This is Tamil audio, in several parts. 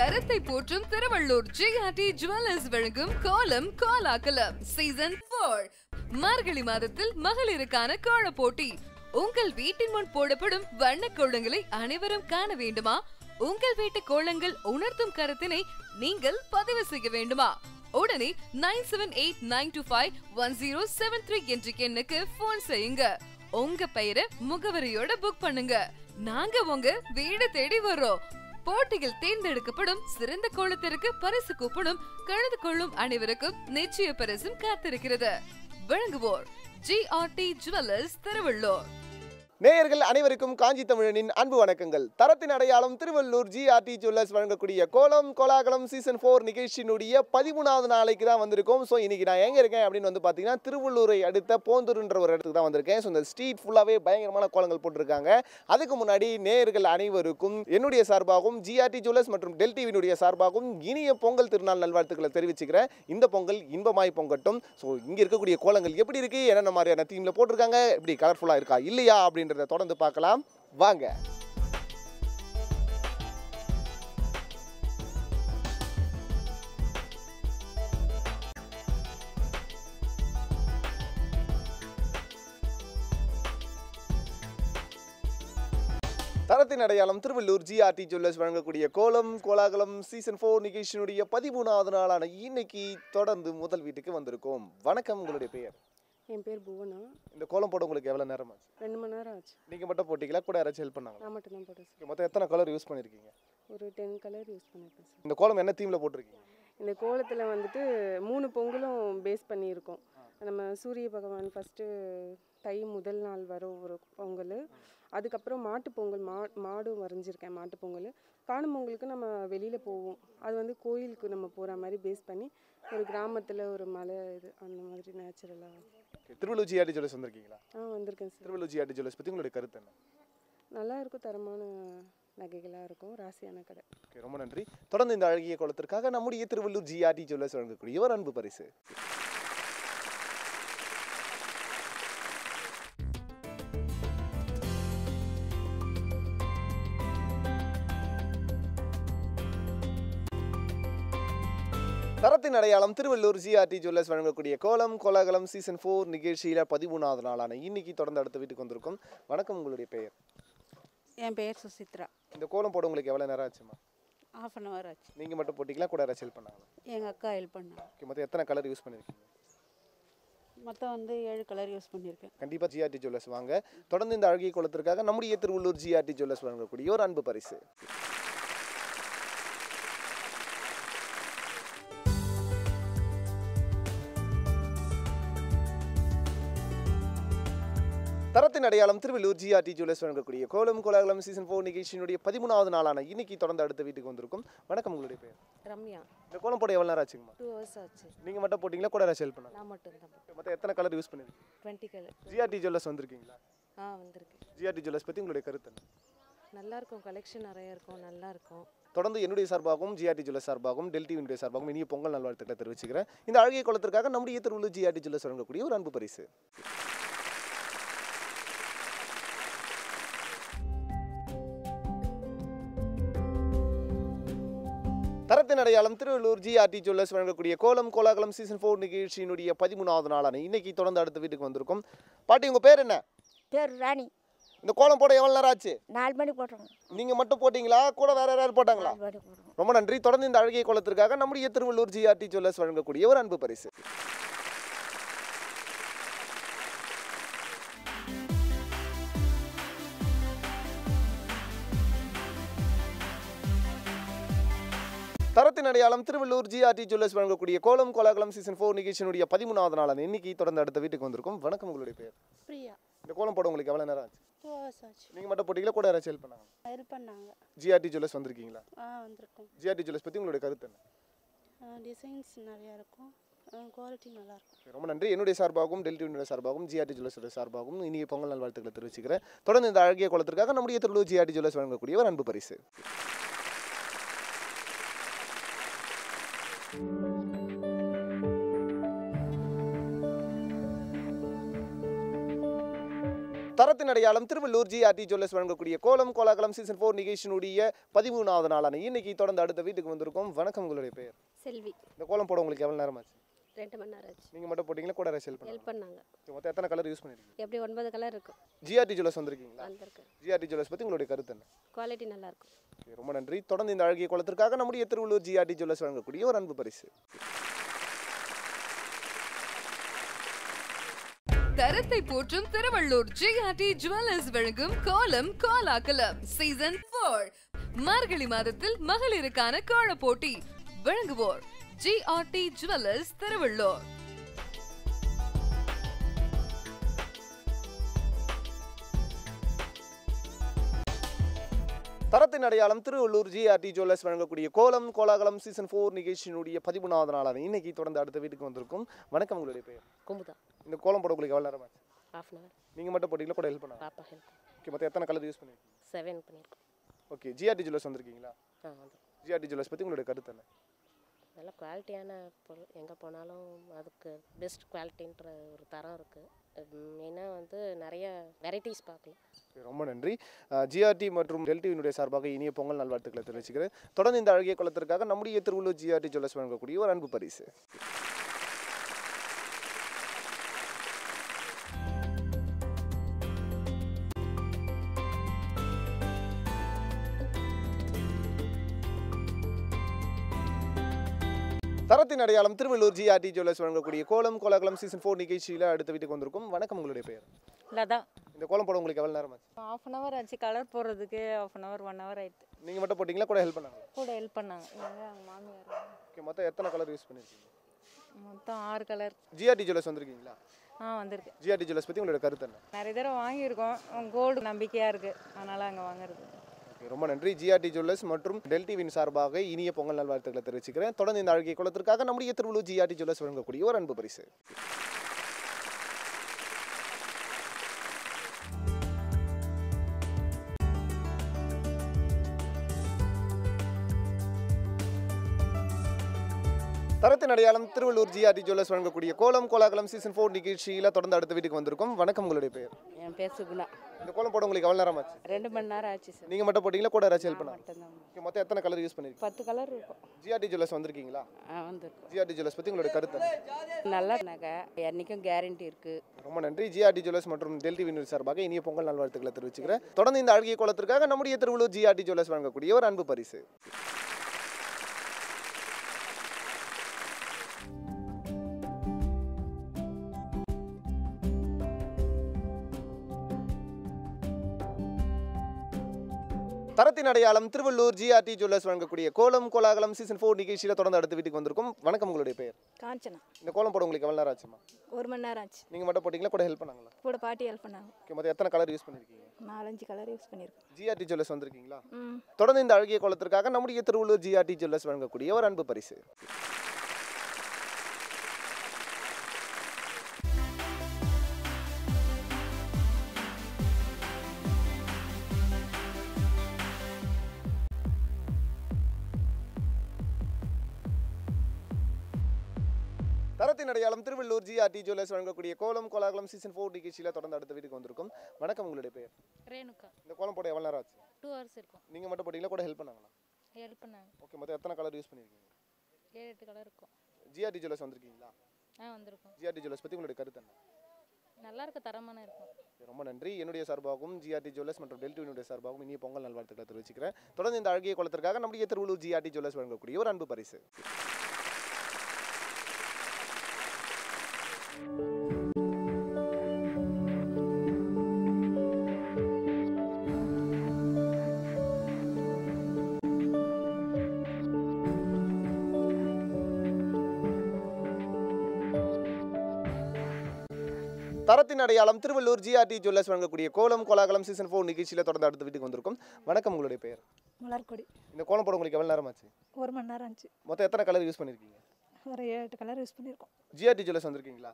தரத்தை போற்றும் திருவள்ளூர் ஜிஆர்டி ஜுவல்லர்ஸ் வழங்கும் கோலம் கோலாகலம். சீசன் போர் மார்கழி மாதத்தில் மகளிருக்கான கோல போட்டி. உங்கள் வீட்டின் முன் போடப்படும் வண்ண கோலங்களை அனைவரும் காண வேண்டுமா? உங்கள் வீட்டு கோலங்கள் உணர்த்தும் கருத்தினை நீங்கள் பதிவு செய்ய வேண்டுமா? உடனே nine seven eight nine two five one zero seven three என்ற எண்ணுக்கு போன் செய்யுங்க. உங்க பெயரை முகவரியோட புக் பண்ணுங்க. நாங்க உங்க வீடு தேடி வர்றோம். போட்டியில் தேர்ந்தெடுக்கப்படும் சிறந்த கோலத்திற்கு பரிசு கூப்பனும் கலந்து கொள்ளும் அனைவருக்கும் நிச்சய பரிசும் காத்திருக்கிறது. வழங்குவோர் டி ஜுவல்லர்ஸ் திருவள்ளூர். நேயர்கள் அனைவருக்கும் காஞ்சி தமிழனின் அன்பு வணக்கங்கள். தரத்தின் அடையாளம் திருவள்ளூர் ஜிஆர்டி ஜுவல்லர்ஸ் வழங்கக்கூடிய கோலம் கோலாகலம் சீசன் ஃபோர் நிகழ்ச்சியினுடைய பதிமூணாவது நாளைக்கு தான் வந்திருக்கோம். ஸோ இன்றைக்கி நான் எங்கே இருக்கேன் அப்படின்னு வந்து பார்த்தீங்கன்னா திருவள்ளூரை அடுத்த போந்தூருன்ற ஒரு இடத்துக்கு தான் வந்திருக்கேன். ஸோ இந்த ஸ்ட்ரீட் ஃபுல்லாகவே பயங்கரமான கோலங்கள் போட்டிருக்காங்க. அதுக்கு முன்னாடி நேயர்கள் அனைவருக்கும் என்னுடைய சார்பாகவும் ஜிஆர்டி ஜுவல்லர்ஸ் மற்றும் டெல் டிவியினுடைய சார்பாகவும் இனிய பொங்கல் திருநாள் நல்வாழ்த்துக்களை தெரிவிச்சுக்கிறேன். இந்த பொங்கல் இன்பமாய் பொங்கட்டும். ஸோ இங்கே இருக்கக்கூடிய கோலங்கள் எப்படி இருக்குது என்னென்ன மாதிரியான தீமில் போட்டிருக்காங்க? இப்படி கலர்ஃபுல்லாக இருக்கா? இல்லையா? அப்படின்னு அப்படின்றத தொடர்ந்து பார்க்கலாம். வாங்க. தரத்தின் அடையாளம் திருவள்ளூர் ஜிஆர்டி ஜுவல்லர்ஸ் வழங்கக்கூடிய கோலம் கோலாகலம் சீசன் ஃபோர் நிகழ்ச்சியினுடைய பதிமூணாவது நாளான இன்னைக்கு தொடர்ந்து முதல் வீட்டுக்கு வந்திருக்கோம். வணக்கம் உங்களுடைய பெயர்? என் பேர் புவனா. இந்த கோலம் போட உங்களுக்கு எவ்வளோ நேரம் ஆச்சு ரெண்டு மணி நேரம் ஆச்சு. நீங்கள் மட்டும் போட்டிங்களா? கூட யாராச்சும் ஹெல்ப் பண்ணாங்களா? நான் மட்டும்தான் போட்டேன் சார் மொத்தம் எத்தனை கலர் யூஸ் பண்ணியிருக்கீங்க ஒரு டென் கலர் யூஸ் பண்ணியிருக்கேன் சார் இந்த கோலம் என்ன தீமில் போட்டிருக்கீங்க? இந்த கோலத்தில் வந்துட்டு மூணு பொங்கலும் பேஸ் பண்ணியிருக்கோம். நம்ம சூரிய பகவான் ஃபஸ்ட்டு தை முதல் நாள் வரும் ஒரு பொங்கல். அதுக்கப்புறம் மாட்டு பொங்கல் மா மாடும் வரைஞ்சிருக்கேன் மாட்டு பொங்கல். காணும் பொங்கலுக்கு நம்ம வெளியில் போவோம். அது வந்து கோயிலுக்கு நம்ம போகிற மாதிரி பேஸ் பண்ணி ஒரு கிராமத்தில் ஒரு மலை இது அந்த மாதிரி நேச்சுரலாக திருவள்ளூர் ஜிஆர்டி ஜுவல்லர்ஸ் வந்திருக்கீங்களா? ஆ வந்திருக்கேன் சார் திருவள்ளூர் ஜிஆர்டி ஜுவல்லர்ஸ் பற்றி உங்களுடைய கருத்து என்ன? நல்லா இருக்கும் தரமான நகைகளாக இருக்கும் ராசியான கடை. ஓகே ரொம்ப நன்றி. தொடர்ந்து இந்த அழகிய கோலத்திற்காக நம்முடைய திருவள்ளூர் ஜிஆர்டி ஜுவல்லர்ஸ் வழங்கக்கூடிய ஒரு அன்பு பரிசு. தரத்தின் அடையாளம் திருவள்ளூர் ஜிஆர்டி ஜுவல்லர்ஸ் வழங்கக்கூடிய கோலம் கோலாகலம் சீசன் ஃபோர் நிகழ்ச்சியில் பதிமூணாவது நாளான இன்னைக்கு தொடர்ந்து அடுத்த வீட்டுக்கு வந்திருக்கும். வணக்கம் உங்களுடைய பெயர்? என் பெயர் சுசித்ரா. இந்த கோலம் போட உங்களுக்கு எவ்வளோ நேரம் ஆச்சுமா ஆஃப் அன் ஹவர் ஆச்சு. நீங்கள் மட்டும் போட்டிங்களா கூட யாராச்சும் ஹெல்ப் பண்ணாங்களா? எங்கள் அக்கா ஹெல்ப் பண்ணாங்க. ஓகே மொத்தம் எத்தனை கலர் யூஸ் பண்ணியிருக்கீங்க மொத்தம் வந்து ஏழு கலர் யூஸ் பண்ணியிருக்கேன் கண்டிப்பாக ஜிஆர்டி ஜுவல்லர்ஸ் வாங்க. தொடர்ந்து இந்த அழகிய குளத்திற்காக நம்முடைய திருவள்ளூர் ஜிஆர்டி ஜுவல்லர்ஸ் வழங்கக்கூடிய ஒரு அன்பு பரிசு. தரத்தின் அடையாளம் திருவள்ளூர் ஜிஆர்டி ஜுவல்லர்ஸ் வழங்கக்கூடிய கோலம் கோலாகலம் சீசன் ஃபோர் நிகழ்ச்சியினுடைய பதிமூணாவது நாளான இன்னைக்கு தொடர்ந்து அடுத்த வீட்டுக்கு வந்திருக்கும். வணக்கம் உங்களுடைய பேர் ரம்யா. இந்த கோலம் போட எவ்வளோ நேரம் ஆச்சுங்கம்மா டூ ஹவர்ஸ் ஆச்சு. நீங்கள் மட்டும் போட்டிங்களா கூட ஹெல்ப் பண்ணாங்க நான் மட்டும்தான் போட்டேன். மொத்தம் எத்தனை கலர் யூஸ் பண்ணிருக்கீங்க? டுவெண்ட்டி கலர் ஜிஆர்டி ஜுவல்லர்ஸ் வந்திருக்கீங்களா? ஆ வந்திருக்கு ஜிஆர்டி ஜுவல்லர்ஸ் பற்றி உங்களுடைய கருத்து என்ன? நல்லா இருக்கும் கலெக்ஷன் நிறைய இருக்கும் நல்லா இருக்கும். தொடர்ந்து என்னுடைய சார்பாகவும் ஜிஆர்டி ஜுவல்லர்ஸ் சார்பாகவும் டெல் டிவியினுடைய சார்பாகவும் இனிய பொங்கல் நல்வாழ்த்துக்களை தெரிவிச்சுக்கிறேன். இந்த அழகிய குளத்திற்காக நம்முடைய திருவள்ளூர் ஜிஆர்டி ஜுவல்லர்ஸ் வழங்கக்கூடிய ஒரு அன்பு பரிசு. தரத்தின் அடையாளம் திருவள்ளூர் ஜிஆர்டி ஜுவல்லர்ஸ் வழங்கக்கூடிய கோலம் கோலாகலம் சீசன் ஃபோர் நிகழ்ச்சியினுடைய பதிமூணாவது நாளான இன்னைக்கு தொடர்ந்து அடுத்த வீட்டுக்கு வந்திருக்கும். பாட்டி உங்கள் பேர் என்ன? பேர் ராணி. இந்த கோலம் போட எவ்வளோ நேரம் ஆச்சு? நாலு மணி போட்டுருங்க நீங்கள் மட்டும் போட்டிங்களா? கூட வேற யாராவது போட்டாங்களா? ரொம்ப நன்றி. தொடர்ந்து இந்த அழகிய குளத்திற்காக நம்முடைய திருவள்ளூர் ஜிஆர்டி ஜுவல்லர்ஸ் வழங்கக்கூடிய ஒரு அன்பு பரிசு. தரத்தின் அடையாளம் திருவள்ளூர் ஜிஆர்டி ஜுவல்லர்ஸ் வழங்கக்கூடிய கோலம் கோலாகலம் சீசன் ஃபோர் நிகழ்ச்சியினுடைய பதிமூணாவது நாளான இன்னைக்கு தொடர்ந்து அடுத்த வீட்டுக்கு வந்திருக்கும். வணக்கம் உங்களுடைய பேர் பிரியா. இந்த கோலம் போட உங்களுக்கு எவ்வளோ நேரம் ஆச்சு? டூ ஹவர்ஸ் ஆச்சு. நீங்கள் மட்டும் போட்டிங்களா கூட யாராச்சும் ஹெல்ப் பண்ணாங்க. ஹெல்ப் பண்ணாங்க ஜிஆர்டி ஜுவல்லர்ஸ் வந்திருக்கீங்களா? ஆ வந்திருக்கோம். ஜிஆர்டி ஜுவல்லர்ஸ் பற்றி உங்களுடைய கருத்து என்ன? டிசைன்ஸ் நிறையா இருக்கும். குவாலிட்டி நல்லாயிருக்கும் ரொம்ப நன்றி. என்னுடைய சார்பாகவும் டெல் டிவியுடைய சார்பாகவும் ஜிஆர்டி ஜுவல்லர்ஸோட சார்பாகவும் இனிய பொங்கல் நல்வாழ்த்துக்களை தெரிவிச்சுக்கிறேன். தொடர்ந்து இந்த அழகிய குளத்திற்காக நம்முடைய திருவள்ளூர் ஜிஆர்டி ஜுவல்லர்ஸ் வழங்கக்கூடிய ஒரு அன்பு பரிசு. தரத்தின் அடையாளம் திருவள்ளூர் ஜிஆர்டி ஜுவல்லர்ஸ் வழங்கக்கூடிய கோலம் கோலாகலம் சீசன் ஃபோர் நிகழ்ச்சியினுடைய பதிமூணாவது நாளான இன்னைக்கு தொடர்ந்து அடுத்த வீட்டுக்கு வந்திருக்கோம். வணக்கம் உங்களுடைய பெயர். செல்வி. இந்த கோலம் போட உங்களுக்கு எவ்வளோ நேரம் ஆச்சு? ரெண்டு மணி நேரம் ஆச்சு. நீங்கள் மட்டும் போட்டிங்களா? கூட ரசல் ஹெல்ப் பண்ணி பண்ணாங்க. மொத்தம் எத்தனை கலர் யூஸ் பண்ணிருக்கீங்க? எப்படி ஒன்பது கலர் இருக்கும் ஜிஆர்டி ஜுவல்லர்ஸ் வந்திருக்கீங்களா? வந்திருக்கு. ஜிஆர்டி ஜுவல்லர்ஸ் பற்றி உங்களுடைய கருத்து என்ன? குவாலிட்டி நல்லா இருக்கும் ரொம்ப நன்றி. தொடர்ந்து இந்த அழகிய குளத்திற்காக நம்முடைய திருவள்ளூர் ஜிஆர்டி ஜுவல்லர்ஸ் வழங்கக்கூடிய ஒரு அன்பு பரிசு. தரத்தை போற்றும் திருவள்ளூர் ஜிஆர்டி ஜுவல்லர்ஸ் வழங்கும் கோலம் கோலாகலம். சீசன் போர் மார்கழி மாதத்தில் மகளிருக்கான கோல போட்டி. வழங்குவோர் ஜிஆர்டி ஜுவல்லர்ஸ் திருவள்ளூர் தரத்தின் அடையாளம் திருவள்ளூர் ஜிஆர்டி ஜுவல்லர்ஸ் வழங்கக்கூடிய கோலம் கோலாகலம் சீசன் ஃபோர் நிகழ்ச்சியினுடைய பதிமூணாவது நாளான இன்னைக்கு தொடர்ந்து அடுத்த வீட்டுக்கு வந்திருக்கும். வணக்கம் உங்களுடைய பெயர்? கும்புதா இந்த கோலம் போட உங்களுக்கு எவ்வளோ நேரம் ஆச்சு? நீங்கள் மட்டும் போட்டிங்களா கூட ஹெல்ப் பண்ணாங்க பாப்பா ஹெல்ப் ஓகே மொத்தம் எத்தனை கலர் யூஸ் பண்ணிருக்கீங்க? செவன் பண்ணியிருக்கோம் ஓகே ஜிஆர்டி ஜுவல்லர்ஸ் வந்திருக்கீங்களா? ஜிஆர்டி ஜுவல்லர்ஸ் பற்றி உங்களுடைய கருத்து என்ன? நல்ல குவாலிட்டியான பொருள். எங்கே போனாலும் அதுக்கு பெஸ்ட் குவாலிட்டின்ற ஒரு தரம் இருக்குது மெயினாக வந்து நிறைய வெரைட்டிஸ் பார்க்கலாம். ரொம்ப நன்றி. ஜிஆர்டி மற்றும் டெல்டிவினுடைய சார்பாக இனிய பொங்கல் நல்வாழ்த்துக்களை தெரிவிச்சுக்கிறேன். தொடர்ந்து இந்த அழகிய குளத்திற்காக நம்முடைய திருவள்ளூர் ஜிஆர்டி ஜுவல்லர்ஸ் வழங்கக்கூடிய ஒரு அன்பு பரிசு. தரத்தின் அடையாளம் திருவள்ளூர் ஜிஆர்டி ஜுவல்லர்ஸ் வழங்கக்கூடிய கோலம் கோலாகலம் சீசன் ஃபோர் நிகழ்ச்சியில் அடுத்த வீட்டுக்கு வந்திருக்கும். வணக்கம் உங்களுடைய பெயர்? லதா. இந்த கோலம் போட உங்களுக்கு எவ்வளோ நேரம் ஆச்சு? ஆஃப் அன் ஹவர் ஆச்சு கலர் போடுறதுக்கு. Half an hour one hour ஆயிடுது நீங்கள் மட்டும் போட்டிங்களா? கூட ஹெல்ப் பண்ணாங்க கூட ஹெல்ப் பண்ணாங்க. அவங்க மாமியார். ஓகே மொத்தம் எத்தனை கலர் யூஸ் பண்ணியிருக்கீங்க மொத்தம் ஆறு கலர் ஜிஆர்டி ஜுவல்லர்ஸ் வந்திருக்கீங்களா? ஆ வந்திருக்கு. ஜிஆர்டி ஜுவல்லர்ஸ் பற்றி உங்களோட கருத்து என்ன? நிறைய தடவை வாங்கியிருக்கோம். கோல்டு நம்பிக்கையாக இருக்குது அதனால் அங்கே வாங்குறது. ரொம்ப நன்றி. ஜிஆர்டி ஜுவல்லர்ஸ் மற்றும் டெல்டிவின் சார்பாக இனிய பொங்கல் நல்வாழ்த்துக்களை தெரிவிச்சுக்கிறேன். தொடர்ந்து இந்த அழகிய குளத்திற்காக நம்முடைய திருவள்ளூர் ஜிஆர்டி ஜுவல்லர்ஸ் வழங்கக்கூடிய ஒரு அன்பு பரிசு. தரத்தின் அடையாளம் திருவள்ளூர் ஜிஆர்டி ஜுவல்லர்ஸ் வழங்கக்கூடிய கோலம் கோலாகலம் சீசன் ஃபோர் நிகழ்ச்சியில் தொடர்ந்து அடுத்த வீட்டுக்கு வந்திருக்கும். வணக்கம் உங்களுடைய பெயர் என் பேர் சுகுணா. இந்த கோலம் போட உங்களுக்கு எவ்வளோ நேரம் ஆச்சு? ரெண்டு மணி நேரம் ஆச்சு சார். நீங்கள் மட்டும் போட்டிங்களா? கூட யாராச்சும் ஹெல்ப் பண்ணாங்க மொத்தம் எத்தனை கலர் யூஸ் பண்ணிருக்கீங்க? பத்து கலர் இருக்கும். ஜிஆர்டி ஜுவல்லர்ஸ் வந்திருக்கீங்களா? ஆ வந்திருக்கும். ஜிஆர்டி ஜுவல்லர்ஸ் பற்றி உங்களோட கருத்து? நல்லா நகை. என்றைக்கும் கேரண்டி இருக்குது ரொம்ப நன்றி. ஜிஆர்டி ஜுவல்லர்ஸ் மற்றும் டெல்டி வினூர் சார்பாக இனிய பொங்கல் நல்வாழ்த்துக்களை தெரிவிச்சுக்கிறேன். தொடர்ந்து இந்த அழகிய குளத்திற்காக நம்முடைய திருவள்ளூர் ஜிஆர்டி ஜுவல்லர்ஸ் வழங்கக்கூடிய ஒரு அன்பு பரிசு. தரத்தின் அடையாளம் திருவள்ளூர் ஜிஆர்டி ஜுவல்லர்ஸ் வழங்கக்கூடிய கோலம் கோலாகலம் சீசன் ஃபோர் நிகழ்ச்சியில் தொடர்ந்து அடுத்த வீட்டுக்கு வந்திருக்கும். வணக்கம் உங்களுடைய பெயர்? காஞ்சனா. இந்த கோலம் போட உங்களுக்கு எவ்வளோ நேரம் ஆச்சுமா ஒரு மணி நேரம் ஆச்சு. நீங்கள் மட்டும் போட்டிங்களா கூட ஹெல்ப் பண்ணாங்களா? கூட பாட்டி ஹெல்ப் பண்ணாங்க. ஓகே மொத்தம் எத்தனை கலர் யூஸ் பண்ணியிருக்கீங்க நாலஞ்சு கலர் யூஸ் பண்ணியிருக்கோம் ஜிஆர்டி ஜுவல்லர்ஸ் வந்திருக்கீங்களா? தொடர்ந்து இந்த அழகிய குளத்திற்காக நம்முடைய திருவள்ளூர் ஜிஆர்டி ஜுவல்லர்ஸ் வழங்கக்கூடிய ஒரு அன்பு பரிசு. தரத்தின் அடையாளம் திருவள்ளூர் ஜிஆர்டி ஜுவல்லர்ஸ் வழங்கக்கூடிய கோலம் கோலாகலம் சீசன் ஃபோர் நிகழ்ச்சியில் தொடர்ந்து அடுத்த வீட்டுக்கு வந்திருக்கும். வணக்கம் உங்களுடைய பெயர்? ரேணுகா. இந்த கோலம் போட எவ்வளோ நேரம் ஆச்சு? டூ ஹவர்ஸ் இருக்கும். நீங்கள் மட்டும் போட்டிங்களா? கூட ஹெல்ப் பண்ணாங்களா? ஹெல்ப் பண்ணாங்க. ஓகே மொத்தம் எத்தனை கலர் யூஸ் பண்ணியிருக்கீங்க ஏழு எட்டு கலர் இருக்கும். ஜிஆர்டி ஜுவல்லர்ஸ் வந்திருக்கீங்களா? ஆ வந்திருக்கும். ஜிஆர்டி ஜுவல்லர்ஸ் பற்றி உங்களுடைய கருத்து என்ன? நல்லா இருக்க தரமான இருக்கும். ரொம்ப நன்றி. என்னுடைய சார்பாகவும் ஜிஆர்டி ஜுவல்லர்ஸ் மற்றும் டெல்டிவினுடைய சார்பாகவும் இனிய பொங்கல் நல்வாழ்த்துக்களை தெரிவிச்சுக்கிறேன். தொடர்ந்து இந்த அழகிய குளத்திற்காக நம்முடைய திருவள்ளூர் ஜிஆர்டி ஜுவல்லர்ஸ் வழங்கக்கூடிய ஒரு அன்பு பரிசு. தரத்தின் அடையாளம் திருவள்ளூர் ஜிஆர்டி ஜுவல்லர்ஸ் வழங்கக்கூடிய கோலம் கோலாகலம் சீசன் ஃபோர் நிகழ்ச்சியில் தொடர்ந்து அடுத்த வீட்டுக்கு வந்திருக்கும். வணக்கம் உங்களுடைய பெயர்? மலர்கொடி. இந்த கோலம் போட உங்களுக்கு எவ்வளோ நேரம் ஆச்சு ஒரு மணி நேரம் ஆச்சு. மொத்தம் எத்தனை கலர் யூஸ் பண்ணியிருக்கீங்க ஒரு ஏழு எட்டு கலர் யூஸ் பண்ணியிருக்கோம் ஜிஆர்டி ஜுவல்லர்ஸ் வந்திருக்கீங்களா?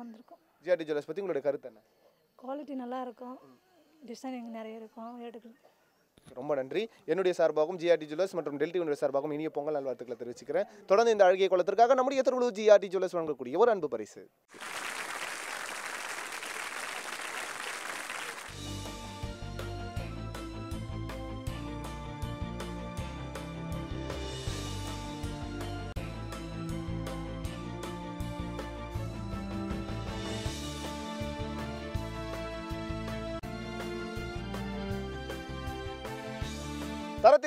வந்திருக்கோம். ஜிஆர்டி ஜுவல்லர்ஸ் பற்றி உங்களுடைய கருத்து என்ன? குவாலிட்டி நல்லா இருக்கும். டிசைனிங் நிறைய இருக்கும். எடுக்கு ரொம்ப நன்றி. என்னுடைய சார்பாகவும் ஜிஆர்டி ஜுவல்லர்ஸ் மற்றும் டெல்டிவினுடைய சார்பாகவும் இனிய பொங்கல் நல்வாழ்த்துக்களை தெரிவிச்சுக்கிறேன். தொடர்ந்து இந்த அழகிய குளத்திற்காக நம்முடைய திருவள்ளூர் ஜிஆர்டி ஜுவல்லர்ஸ் வழங்கக்கூடிய ஒரு அன்பு பரிசு.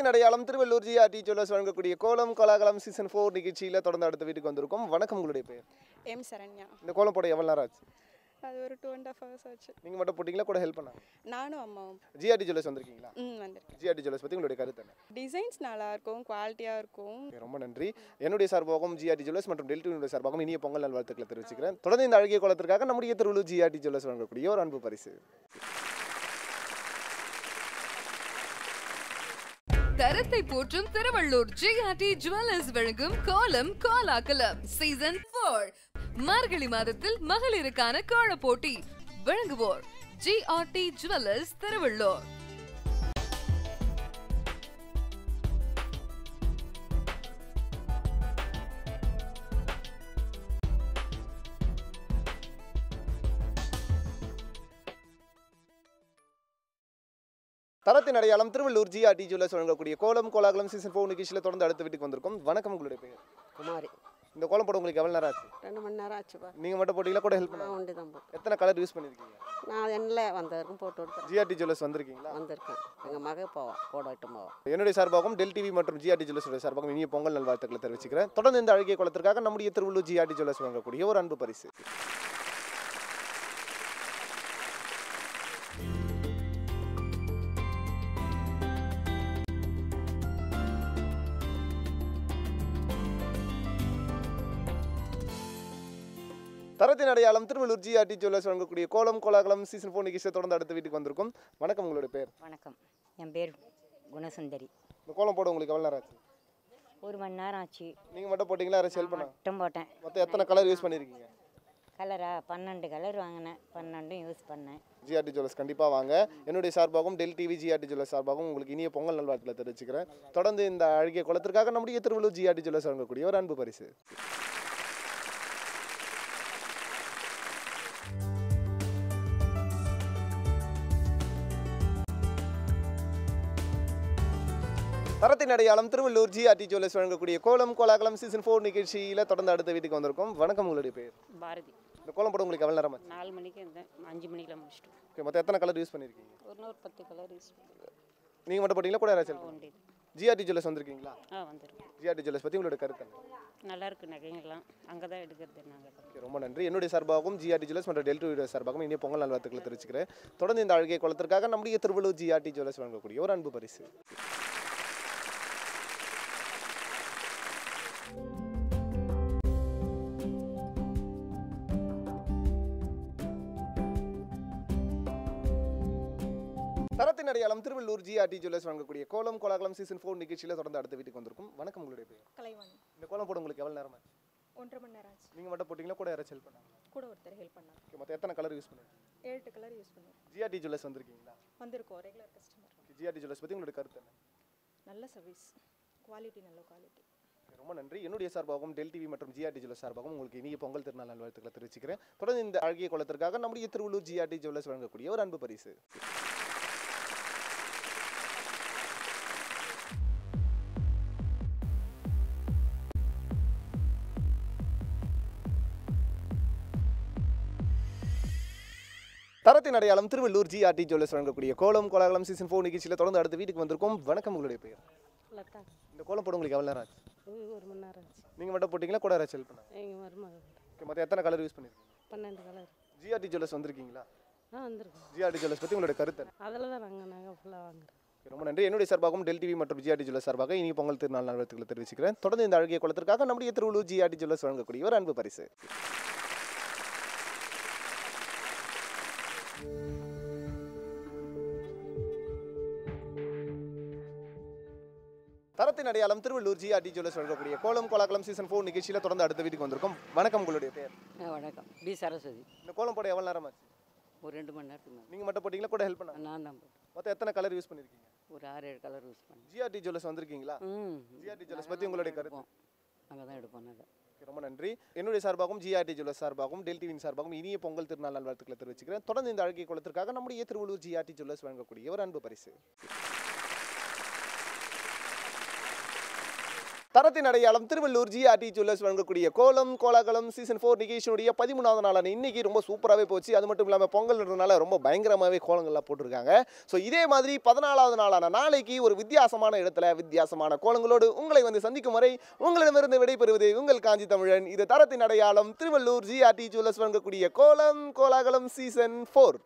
தரத்தின் அடையாளம் திருவள்ளூர் ஜிஆர்டி ஜுவல்லர்ஸ் வழங்கக்கூடிய கோலம் கோலாகலம் சீசன் ஃபோர் நிகழ்ச்சியில் தொடர்ந்து அடுத்த வீட்டுக்கு வந்திருக்கோம். வணக்கம் உங்களுடைய பேர் எம் சரண்யா. இந்த கோலம் போட எவ்வளோ நேரம் ஆச்சு? அது ஒரு டூ அண்ட் ஹாஃப் ஹவர்ஸ் ஆச்சு. நீங்கள் மட்டும் போட்டிங்களா? கூட ஹெல்ப் பண்ணாங்க நானும் அம்மாவும். ஜிஆர்டி ஜுவல்லர்ஸ் வந்திருக்கீங்களா? ம் வந்திருக்கேன். ஜிஆர்டி ஜுவல்லர்ஸ் பற்றி உங்களுடைய கருத்து என்ன? டிசைன்ஸ் நல்லா இருக்கும் குவாலிட்டியாக இருக்கும். ரொம்ப நன்றி. என்னுடைய சார்பாகவும் ஜிஆர்டி ஜுவல்லர்ஸ் மற்றும் டெல்டிவினுடைய சார்பாகவும் இனிய பொங்கல் நல்வாழ்த்துக்களை தெரிவிச்சுக்கிறேன். தொடர்ந்து இந்த அழகிய கோலத்திற்காக நம்முடைய திருவள்ளூர் ஜிஆர்டி ஜுவல்லர்ஸ் வழங்கக்கூடிய ஒரு அன்பு பரிசு. தரத்தை போற்றும் திருவள்ளூர் ஜிஆர்டி ஜுவல்லர்ஸ் வழங்கும் கோலம் கோலாகலம். சீசன் போர் மார்கழி மாதத்தில் மகளிருக்கான கோழ போட்டி. வழங்குவோர் ஜிஆர்டி ஜுவல்லர்ஸ் திருவள்ளூர். தரத்தின் அடையாளம் திருவள்ளூர் ஜிஆர்டி ஜுவல்லர்ஸ் வழங்கக்கூடிய கோலம் கோலாகலம் சீசன் ஃபோர் நிகழ்ச்சியில் தொடர்ந்து அடுத்த வீட்டுக்கு வந்திருக்கோம். வணக்கம் உங்களுடைய பேர் குமாரி. இந்த கோலம் போட உங்களுக்கு எவ்வளோ நேரம் ஆச்சு? ரெண்டு மணி நேரம் ஆச்சுப்பா நீங்கள் மட்டும் போட்டிங்களா? கூட ஹெல்ப் நான் பண்ணாங்க ஒண்டி தான் எத்தனை கலர் யூஸ் பண்ணியிருக்கீங்க நான் எண்ணில் வந்தவரைக்கும் போட்டு கொடுத்துறேன் ஜிஆர்டி ஜுவல்லர்ஸ் வந்திருக்கீங்களா? வந்திருக்கேன். எங்கள் மக போவா போட விட்டு போவா. என்னுடைய சார்பாகவும் டெல் டிவி மற்றும் ஜிஆர்டி ஜுவல்லர்ஸ் சார்பாகவும் இனிய பொங்கல் நல்வாழ்த்துக்களை தெரிவிச்சுக்கிறேன். தொடர்ந்து இந்த அழகிய குளத்திற்காக நம்முடைய திருவள்ளூர் ஜிஆர்டி ஜுவல்லர்ஸ் வழங்கக்கூடிய ஒரு அன்பு பரிசு. தரத்தின் அடையாளம் திருவள்ளூர் ஜிஆர்டி ஜுவல்லர்ஸ் வழங்கக்கூடிய கோலம் கோலாகலம் சீசன் ஃபோர் நிகழ்ச்சியை தொடர்ந்து அடுத்த வீட்டுக்கு வந்திருக்கும். வணக்கம் உங்களுடைய பேர்? வணக்கம். என் பேர் குணசுந்தரி. இந்த கோலம் போட உங்களுக்கு எவ்வளோ நேரம் ஆச்சு? ஒரு மணி நேரம் ஆச்சு. நீங்கள் மட்டும் போட்டிங்களா? யாரும் செல் பண்ணாங்க மட்டும் போட்டேன். மொத்தம் எத்தனை கலர் யூஸ் பண்ணியிருக்கீங்க கலரா பன்னெண்டு கலர் வாங்கினேன். பன்னெண்டும் யூஸ் பண்ணேன். ஜிஆர்டி ஜுவல்லர்ஸ் கண்டிப்பாக வாங்க. என்னுடைய சார்பாகவும் டெல் டிவி ஜிஆர்டி ஜுவல்லர்ஸ் சார்பாகவும் உங்களுக்கு இனிய பொங்கல் நல்வாழ்த்துக்களை தெரிவிச்சுக்கிறேன். தொடர்ந்து இந்த அழகிய குளத்திற்காக நம்முடைய திருவள்ளூர் ஜிஆர்டி ஜுவல்லர்ஸ் வழங்கக்கூடிய ஒரு அன்பு பரிசு. தரத்தின் அடையாளம் திருவள்ளூர் ஜிஆர்டி ஜுவல்லர்ஸ் வழங்கக்கூடிய கோலம் கோலாகலம் சீசன் ஃபோர் நிகழ்ச்சியில் தொடர்ந்து அடுத்த வீட்டுக்கு வந்திருக்கோம். வணக்கம் உங்களுடைய பேர்? பாரதி. இந்த கோலம் போட உங்களுக்கு எவ்வளோ நேரம் நாலு மணிக்கு இருந்தேன் அஞ்சு மணிக்கெலாம் முடிச்சிட்டோம். ஓகே மொத்தம் எத்தனை கலர் யூஸ் பண்ணியிருக்கீங்க ஒரு நூறு பத்து கலர் யூஸ் நீங்கள் மட்டும் போட்டிங்களா? கூட யாராச்சும் ஜிஆர்டி ஜுவல்லர்ஸ் வந்திருக்கீங்களா? ஆ வந்துருக்கோம். ஜிஆர்டி ஜுவல்லர்ஸ் பற்றி உங்களோட கருத்து? நல்லா இருக்கு நகைங்கெல்லாம் அங்கே தான் எடுக்கிறது நாங்கள் ஓகே, ரொம்ப நன்றி. என்னுடைய சார்பாகவும் ஜிஆர்டி ஜுவல்லர்ஸ் மற்றும் டெல்டோ வீடியோ சார்பாகவும் இனிய பொங்கல் நல்வாழ்த்துக்களை தெரிவிச்சுக்கிறேன். தொடர்ந்து இந்த அழகிய குளத்திற்காக நம்முடைய திருவள்ளூர் ஜிஆர்டி ஜுவல்லர்ஸ் வழங்கக்கூடிய ஒரு அன்பு பரிசு. திருவள்ளூர் ஜிஆர்டி ஜுவல்லர்ஸ் வழங்கக்கூடிய கோலம் கோலாகலம் சீசன் ஃபோர் நிகழ்ச்சியில் தொடர்ந்து அடுத்த வீட்டுக்கு வந்திருக்கும். வணக்கம் உங்களுடைய பேர். கலைவாணி. இந்த கோலம் போட உங்களுக்கு எவ்வளோ நேரம் ஆச்சு? ஒன்றரை மணி நேரம் ஆச்சு. நீங்கள் மட்டும் போட்டிங்களா? கூட யாராச்சும் ஹெல்ப் பண்ணாங்க கூட ஒருத்தர் ஹெல்ப் பண்ணார் ஓகே மொத்தம் எத்தனை கலர் யூஸ் பண்ணிருக்கீங்க? ஏழு கலர் யூஸ் பண்ணுவோம் ஜிஆர்டி ஜுவல்லர்ஸ் வந்திருக்கீங்களா? வந்திருக்கோம் ரெகுலர் கஸ்டமர் ஜிஆர்டி ஜுவல்லர்ஸ் பற்றி உங்களுடைய கருத்து என்ன? நல்ல சர்வீஸ் குவாலிட்டி நல்ல குவாலிட்டி ரொம்ப நன்றி. என்னுடைய சார்பாகவும் டெல் டிவி மற்றும் ஜிஆர்டி ஜுவல்லர்ஸ் சார்பாகவும் உங்களுக்கு இனிய பொங்கல் திருநாள் நல்வாழ்த்துக்களை தெரிவிச்சுக்கிறேன். தொடர்ந்து இந்த அழகிய குளத்திற்காக நம்முடைய திருவள்ளூர் ஜிஆர்டி ஜுவல்லர்ஸ் வழங்கக்கூடிய ஒரு அன்பு பரிசு. தரத்தின் அடையாளம் திருவள்ளூர் ஜிஆர்டி ஜுவல்லர்ஸ் வழங்கக்கூடிய கோலம் கோலாகலம் சீசன் ஃபோர் நிகழ்ச்சியில் தொடர்ந்து அடுத்த வீட்டுக்கு வந்திருக்கோம். வணக்கம் உங்களுடைய பெயர்? இந்த கோலம் போட உங்களுக்கு எவ்வளோ நேரம் ஆச்சு? ஒரு மணி நேரம் ஆச்சு. நீங்கள் மட்டும் போட்டிங்களா கூட யாராச்சும் ஹெல்ப் பண்ணாங்க மொத்தம் எத்தனை கலர் யூஸ் பண்ணிருக்கீங்க? பன்னெண்டு கலர் ஜிஆர்டி ஜுவல்லர்ஸ் வந்திருக்கீங்களா? ஆ வந்திருக்கோம். ஜிஆர்டி ஜுவல்லர்ஸ் பற்றி உங்களுடைய கருத்து? அதில் தான் நாங்கள் நாங்கள் ஃபுல்லாக வாங்குறோம். ரொம்ப நன்றி. என்னுடைய சார்பாகவும் டெல் டிவி மற்றும் ஜிஆர்டி ஜுவல்லர்ஸ் சார்பாக இனி பொங்கல் திருநாள் நல்வாழ்த்துக்களை தெரிவிச்சுக்கிறேன். தொடர்ந்து இந்த அழகிய குளத்திற்காக நம்முடைய திருவள்ளூர் ஜிஆர்டி ஜுவல்லர்ஸ் வழங்கக்கூடிய ஒரு அன்பு பரிசு. தரத்தின் அடையாளம் திருவள்ளூர் ஜிஆர்டி ஜுவல்லர்ஸ் வழங்கக்கூடிய கோலம் கோலாகலம் சீசன் ஃபோர் நிகழ்ச்சியில் தொடர்ந்து அடுத்த வீட்டுக்கு வந்திருக்கும். வணக்கம் உங்களுடைய பேர்? வணக்கம். பி சரஸ்வதி. இந்த கோலம் போட எவ்வளோ நேரம் ஆச்சு? ஒரு ரெண்டு மணி நேரத்துக்கு நீங்கள் மட்டும் போட்டிங்களா? கூட ஹெல்ப் பண்ணாங்க நான் தான் போட்டேன். மொத்தம் எத்தனை கலர் யூஸ் பண்ணியிருக்கீங்க ஒரு ஆறு ஏழு கலர் யூஸ் பண்ணேன். ஜிஆர்டி ஜுவல்லர்ஸ் வந்திருக்கீங்களா? ஜிஆர்டி ஜுவல்லர்ஸ் பற்றி உங்களுடைய கருத்து? அங்கே தான் எடுப்போம் நாங்கள் ஓகே, ரொம்ப நன்றி. என்னுடைய சார்பாகவும் ஜிஆர்டி ஜுவல்லர்ஸ் சார்பாகவும் டெல் டிவியின் சார்பாகவும் இனிய பொங்கல் திருநாள் நல்வாழ்த்துக்களை தெரிவிச்சுக்கிறேன். தொடர்ந்து இந்த அழகிய குளத்திற்காக நம்முடைய திருவள்ளூர் ஜிஆர்டி ஜுவல்லர்ஸ் வழங்கக்கூடிய ஒரு அன்பு பரிசு. தரத்தின் அடையாளம் திருவள்ளூர் ஜிஆர்டி ஜுவல்லர்ஸ் வழங்கக்கூடிய கோலம் கோலாகலம் சீசன் ஃபோர் நிகழ்ச்சியினுடைய பதிமூணாவது நாளான இன்னைக்கு ரொம்ப சூப்பராகவே போச்சு. அது மட்டும் இல்லாமல் பொங்கல்ன்றதுனால ரொம்ப பயங்கரமாகவே கோலங்கள்லாம் போட்டிருக்காங்க. ஸோ இதே மாதிரி பதினாலாவது நாளான நாளைக்கு ஒரு வித்தியாசமான இடத்துல வித்தியாசமான கோலங்களோடு உங்களை வந்து சந்திக்கும் வரை உங்களிடமிருந்து விடைபெறுவது உங்கள் காஞ்சி தமிழன். இது தரத்தின் அடையாளம் திருவள்ளூர் ஜிஆர்டி ஜுவல்லர்ஸ் வழங்கக்கூடிய கோலம் கோலாகலம் சீசன் ஃபோர்